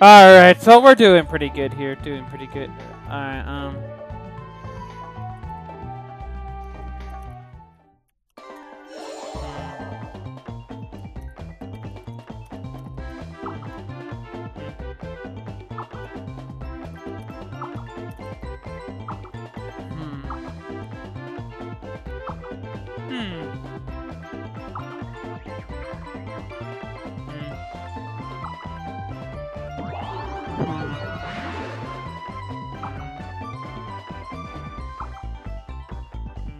Alright, so we're doing pretty good here. Doing pretty good. Alright, um.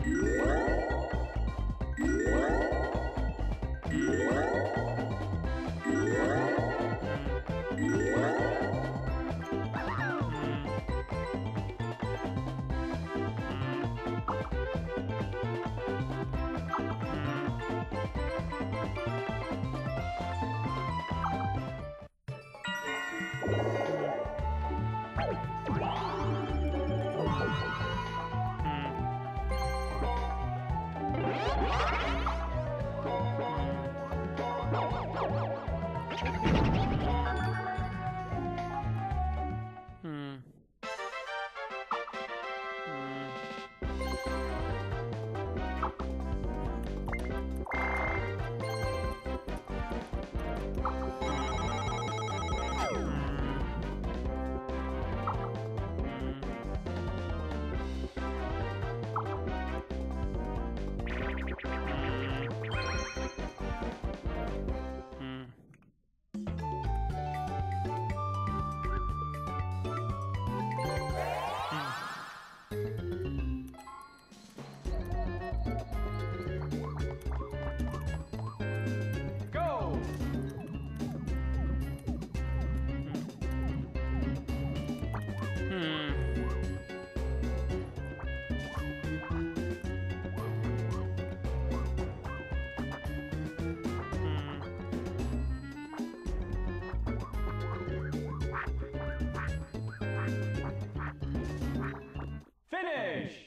Hmm. Finish!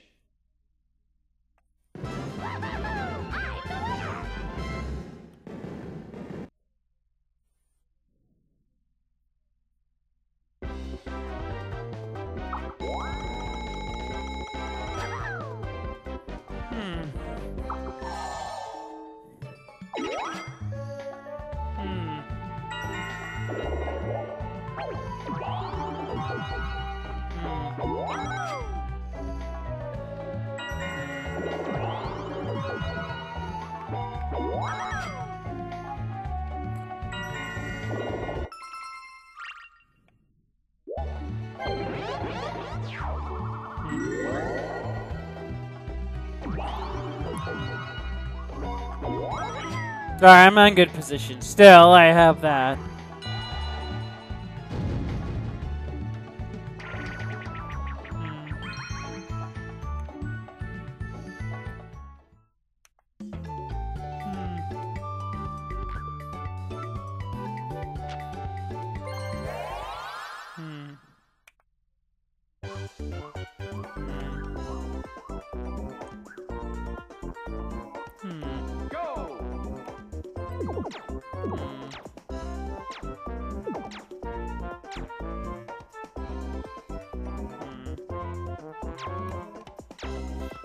Alright, I'm in good position. Still, I have that.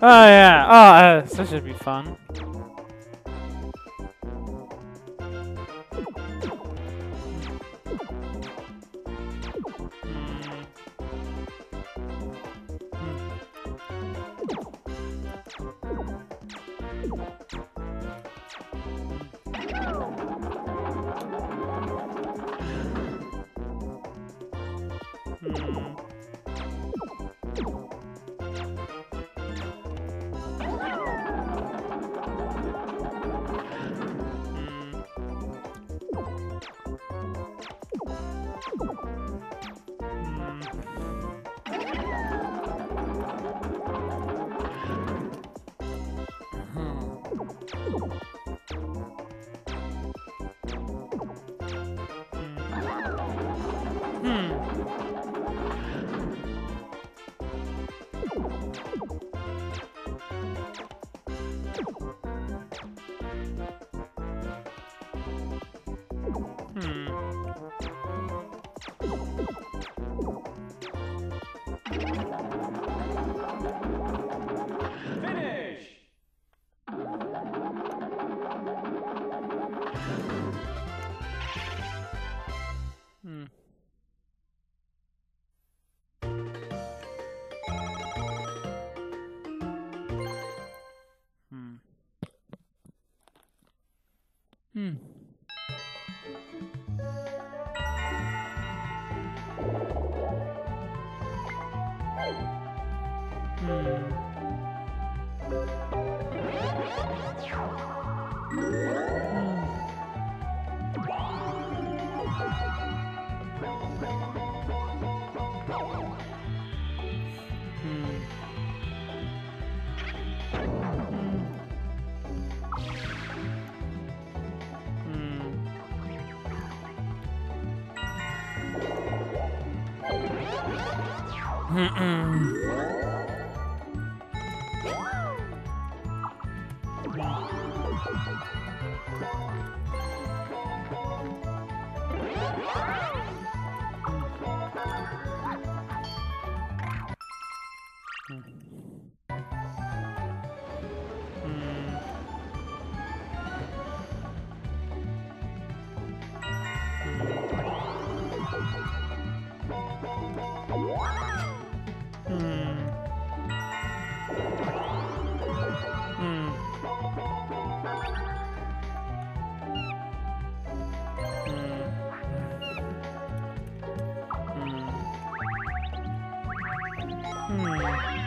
Oh yeah. Oh, uh, this should be fun. Hmm. Hmm. Hmm. Hmm. Hmm. Mm -mm. Mm-mm.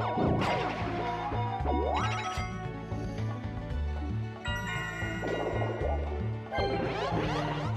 Thank you.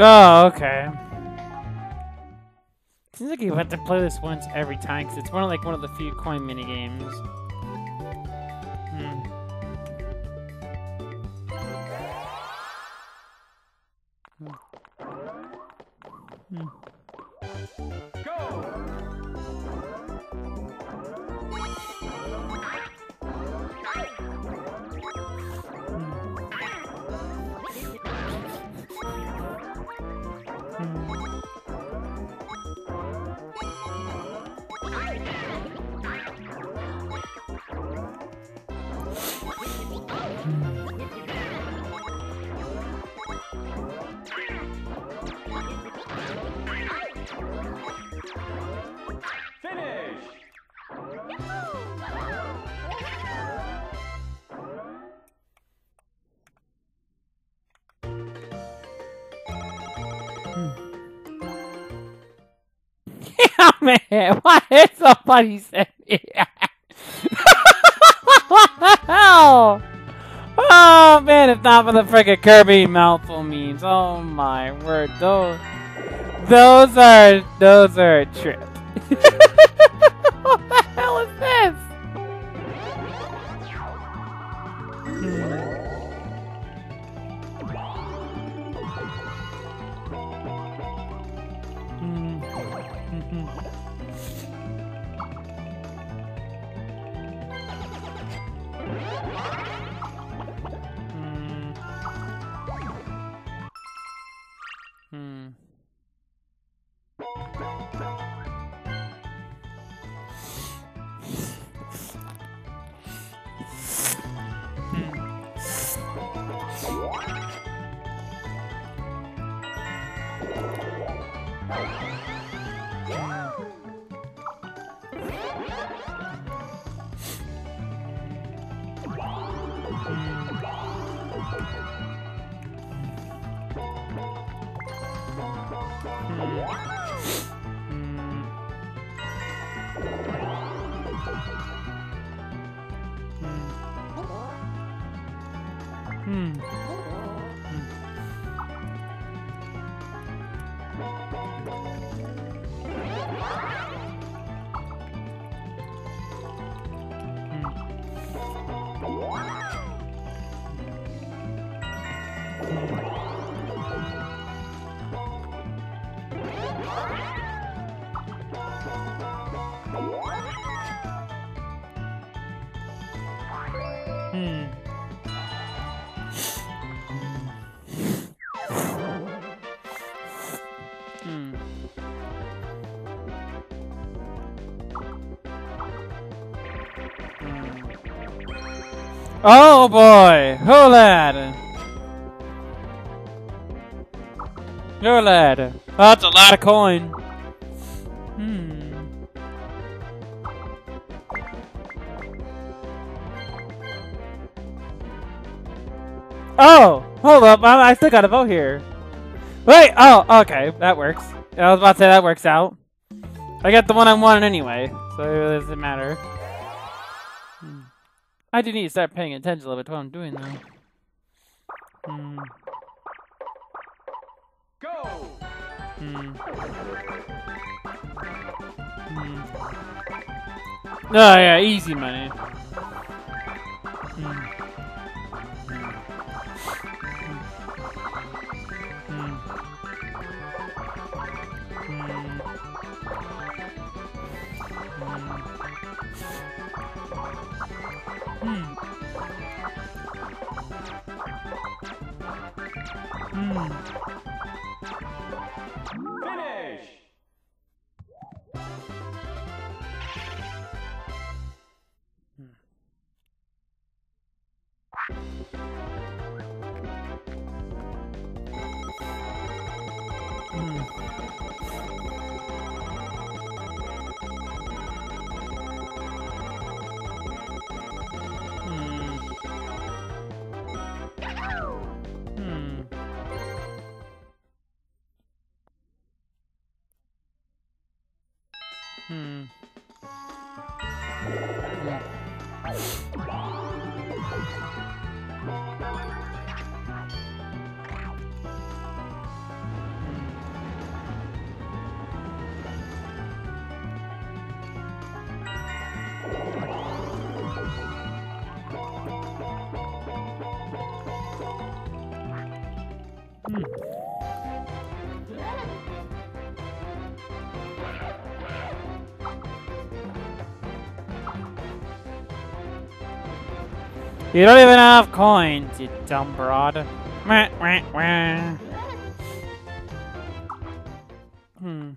Oh, okay. Seems like you have to play this once every time, because it's one of like one of the few coin mini games. man, why did somebody send me that? what the hell? Oh man, if not for the freaking Kirby mouthful memes. Oh my word, those those are those are a trip. Hmm. Oh boy! Who lad? Who lad? That's a lot of coin. Hmm. Oh! Hold up, I, I still gotta vote here. Wait! Oh, okay, that works. I was about to say that works out. I got the one I wanted anyway, so it doesn't matter. I do need to start paying attention a little bit to what I'm doing though. Hmm. Go! Hmm. Hmm. Oh yeah, easy money. Finish! Hmm. Hmm. Hmm. You don't even have coins, you dumb broad. Hmm.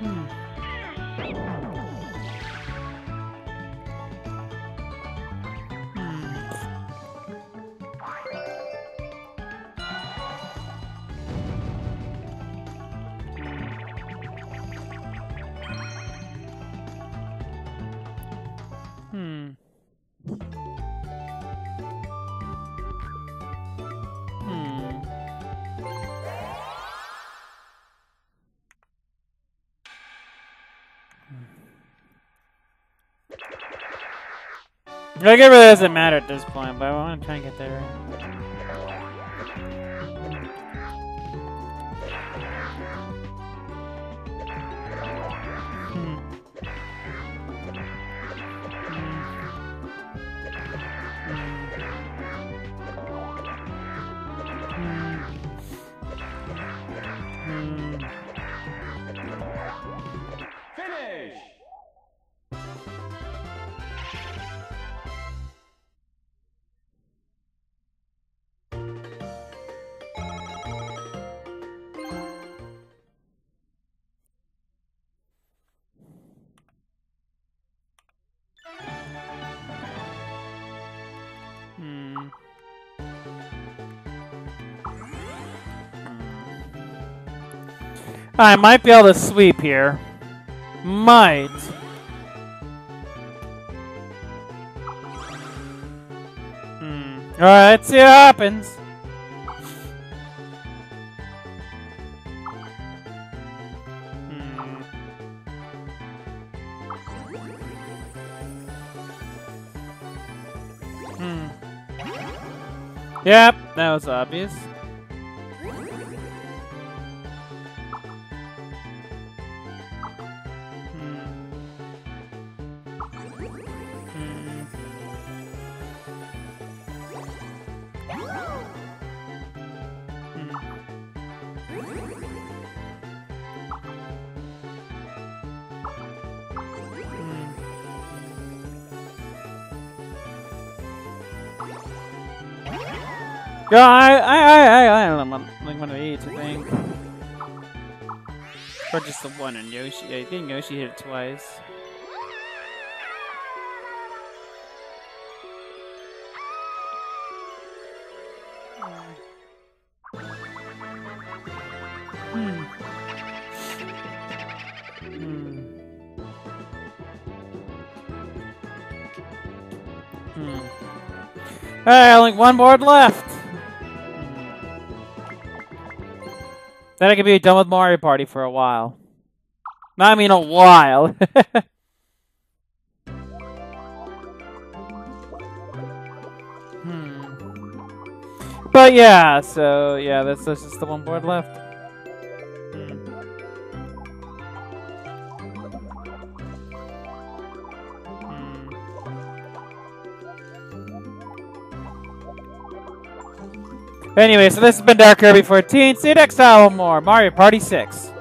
Hmm. Like it really doesn't matter at this point, but I want to try and get there. I might be able to sweep here. Might. Hmm. Alright, let's see what happens. Hmm. Hmm. Yep, that was obvious. Yeah, I, I, I, I, don't know, like one of each, I think. Or just the one in Yoshi. I think Yoshi hit it twice. Hmm. Hmm. Hmm. Hey, only one board left. Then I can be done with Mario Party for a while. I mean, a while. hmm. But yeah, so yeah, that's, that's just the one board left. Anyway, so this has been Dark Kirby 14. See you next time with more Mario Party 6.